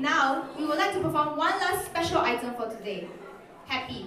Now, we would like to perform one last special item for today. Happy.